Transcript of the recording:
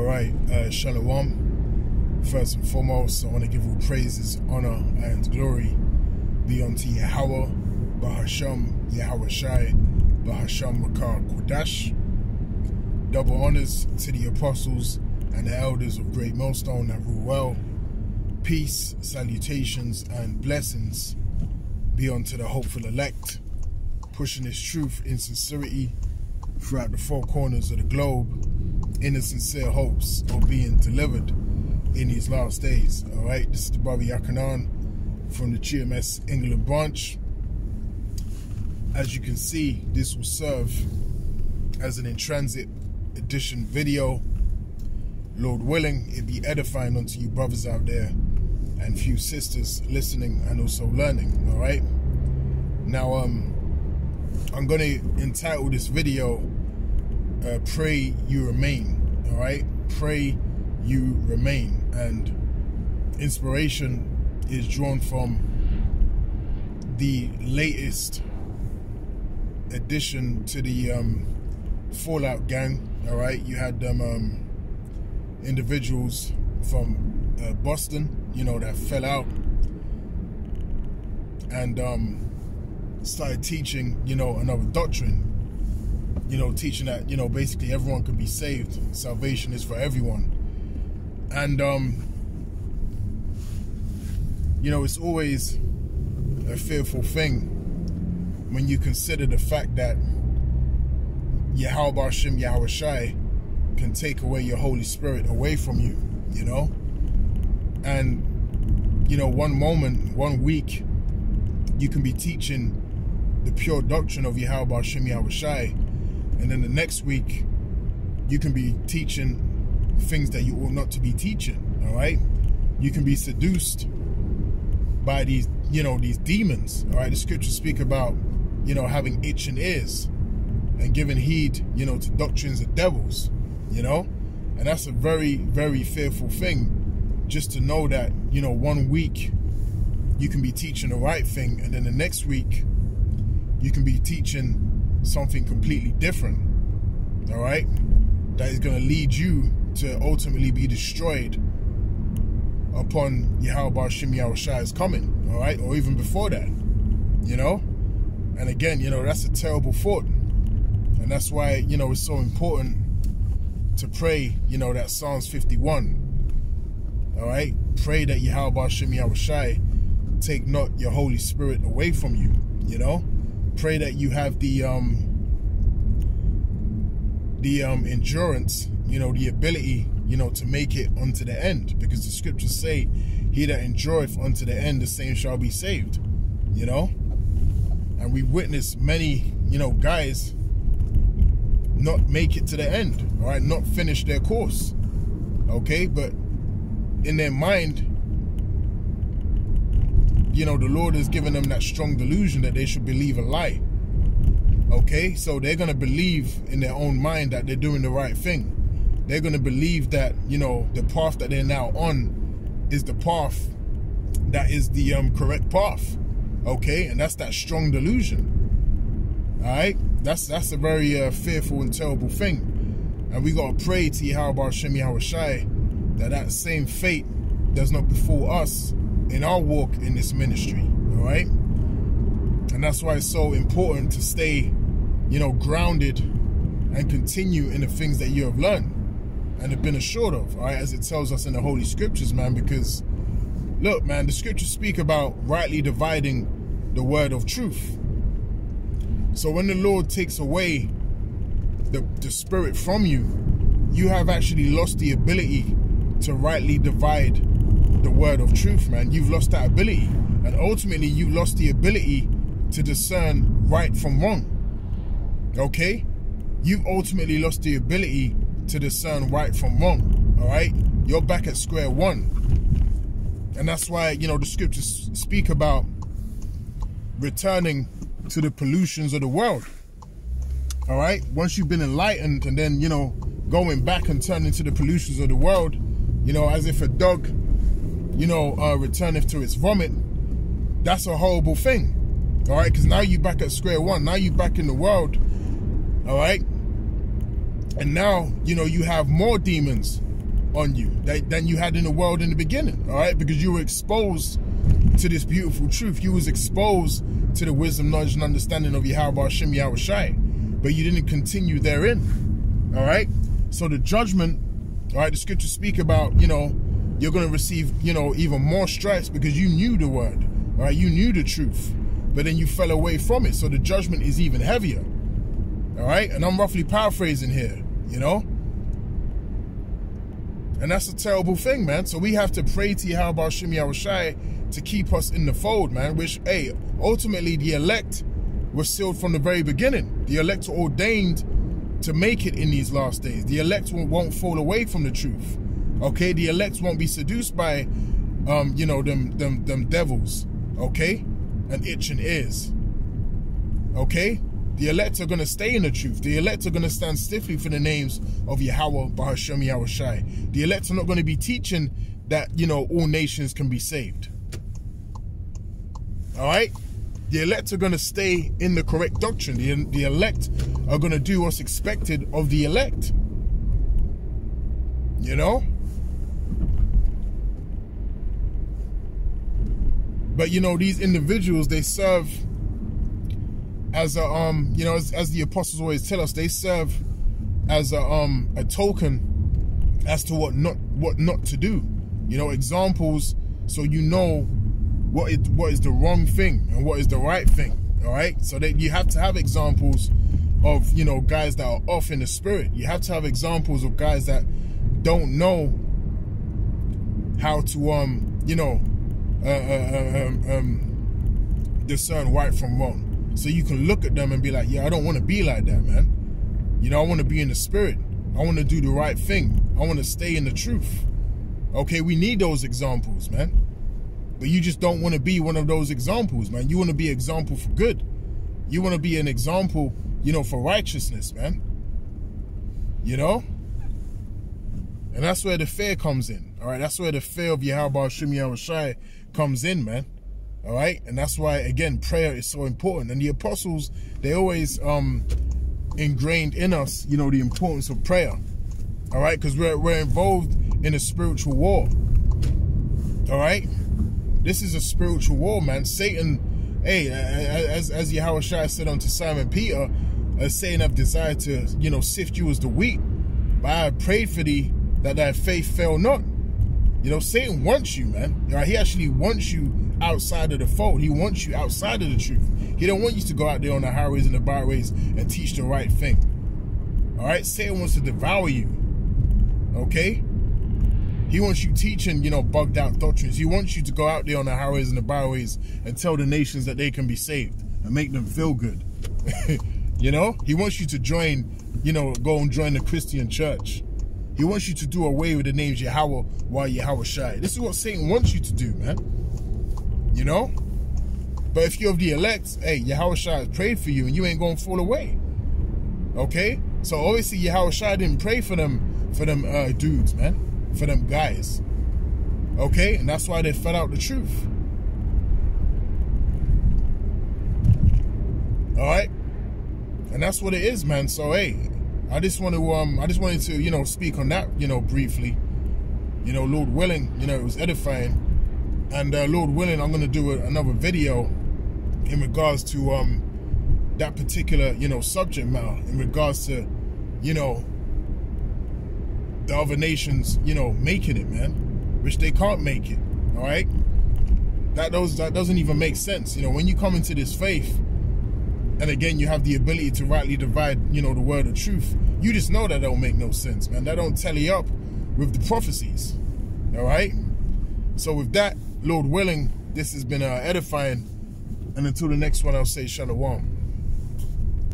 All right, uh, Shalom. First and foremost, I want to give all praises, honor, and glory be unto Yahawah, Bahasham, Yahawashi, Bahasham Makar Kodash. Double honors to the apostles and the elders of Great Millstone that rule well. Peace, salutations, and blessings be unto the hopeful elect, pushing this truth in sincerity throughout the four corners of the globe in the sincere hopes of being delivered in these last days. All right, this is the Bobby Yakanan from the GMS England branch. As you can see, this will serve as an in transit edition video. Lord willing, it be edifying unto you brothers out there and few sisters listening and also learning. All right. Now, um, I'm gonna entitle this video uh, pray you remain. All right, pray you remain. And inspiration is drawn from the latest addition to the um, Fallout gang. All right, you had them um, individuals from uh, Boston, you know, that fell out and um, started teaching, you know, another doctrine you know, teaching that, you know, basically everyone can be saved. Salvation is for everyone. And, um, you know, it's always a fearful thing when you consider the fact that Yahawah Shem Yahawashi can take away your Holy Spirit away from you, you know? And, you know, one moment, one week, you can be teaching the pure doctrine of Yahawah Shem Yahawashi and then the next week you can be teaching things that you ought not to be teaching all right? You can be seduced by these you know these demons all right? The scriptures speak about you know having itching ears and giving heed you know to doctrines of devils you know? And that's a very very fearful thing just to know that you know one week you can be teaching the right thing and then the next week you can be teaching something completely different. All right? That is going to lead you to ultimately be destroyed upon Yahweh Shem Shai's coming. All right? Or even before that. You know? And again, you know, that's a terrible thought. And that's why, you know, it's so important to pray, you know, that Psalms 51. All right? Pray that Yahweh Shem Shai take not your Holy Spirit away from you, you know? Pray that you have the um the um endurance you know the ability you know to make it unto the end. Because the scriptures say he that endureth unto the end the same shall be saved you know? And we witness many you know guys not make it to the end all right? Not finish their course okay? But in their mind you know, the Lord has given them that strong delusion that they should believe a lie. Okay, so they're going to believe in their own mind that they're doing the right thing. They're going to believe that, you know, the path that they're now on is the path that is the um, correct path. Okay, and that's that strong delusion. All right, that's that's a very uh, fearful and terrible thing. And we got to pray to Yahawah Shem Yahawashi that that same fate does not befall us in our walk in this ministry, all right? And that's why it's so important to stay, you know, grounded and continue in the things that you have learned and have been assured of, all right, as it tells us in the Holy Scriptures, man, because look, man, the scriptures speak about rightly dividing the word of truth. So when the Lord takes away the, the spirit from you, you have actually lost the ability to rightly divide the word of truth, man. You've lost that ability. And ultimately, you've lost the ability to discern right from wrong. Okay? You've ultimately lost the ability to discern right from wrong. All right? You're back at square one. And that's why, you know, the scriptures speak about returning to the pollutions of the world. All right? Once you've been enlightened and then, you know, going back and turning to the pollutions of the world, you know, as if a dog you know, uh, returneth to its vomit, that's a horrible thing. All right, because now you're back at square one. Now you're back in the world. All right, and now you know you have more demons on you than you had in the world in the beginning. All right, because you were exposed to this beautiful truth. You was exposed to the wisdom, knowledge, and understanding of Yahweh Hashem Yahawashi, but you didn't continue therein. All right. So the judgment, all right, the scriptures speak about, you know, you're going to receive, you know, even more stripes because you knew the word, right? you knew the truth, but then you fell away from it. So the judgment is even heavier. All right. And I'm roughly paraphrasing here, you know. And that's a terrible thing, man. So we have to pray to Yahweh Shem Shai to keep us in the fold, man. Which, hey, ultimately the elect were sealed from the very beginning. The elect were ordained to make it in these last days. The elect won't fall away from the truth. Okay, the elects won't be seduced by, um, you know, them them them devils. Okay, and itching ears. Okay, the elect are going to stay in the truth. The elect are going to stand stiffly for the names of Yahawah, Bahashem, Yahawashi. The elect are not going to be teaching that, you know, all nations can be saved. All right? The elect are going to stay in the correct doctrine. The, the elect are going to do what's expected of the elect. You know? But, you know, these individuals, they serve as a um you know as, as the apostles always tell us they serve as a um a token as to what not what not to do. You know examples so you know what is what is the wrong thing and what is the right thing all right? So that you have to have examples of you know guys that are off in the spirit. You have to have examples of guys that don't know how to um you know uh um, um, discern right from wrong so you can look at them and be like, yeah, I don't want to be like that, man. You know, I want to be in the spirit. I want to do the right thing. I want to stay in the truth. Okay, we need those examples, man. But you just don't want to be one of those examples, man. You want to be an example for good. You want to be an example, you know, for righteousness, man. You know? And that's where the fear comes in. All right, that's where the fear of Yahweh Shim Shai comes in, man. All right. And that's why, again, prayer is so important. And the apostles, they always um, ingrained in us, you know, the importance of prayer. All right. Because we're, we're involved in a spiritual war. All right. This is a spiritual war, man. Satan, hey, as, as Yahweh said unto Simon Peter, uh, saying I've desired to, you know, sift you as the wheat. But I prayed for thee that thy faith fail not. You know, Satan wants you, man. He actually wants you outside of the fold. He wants you outside of the truth. He don't want you to go out there on the highways and the byways and teach the right thing. All right? Satan wants to devour you. Okay? He wants you teaching, you know, bugged out doctrines. He wants you to go out there on the highways and the byways and tell the nations that they can be saved and make them feel good. you know? He wants you to join, you know, go and join the Christian church. He wants you to do away with the names Yahawah while Yahawashi. This is what Satan wants you to do, man. You know? But if you're of the elect, hey, Yahawashi has prayed for you and you ain't gonna fall away. Okay? So obviously Yahawashi didn't pray for them for them uh, dudes, man. For them guys. Okay? And that's why they fed out the truth. Alright? And that's what it is, man. So hey, I just want to um I just wanted to, you know, speak on that, you know, briefly. You know, Lord willing, you know, it was edifying. And uh, Lord willing, I'm going to do a, another video in regards to um, that particular, you know, subject matter, in regards to, you know, the other nations, you know, making it, man, which they can't make it, all right? That, does, that doesn't even make sense. You know, when you come into this faith, and again, you have the ability to rightly divide, you know, the word of truth, you just know that don't make no sense, man. That don't tally up with the prophecies, all right? So with that, Lord willing, this has been uh, edifying. And until the next one, I'll say shalom.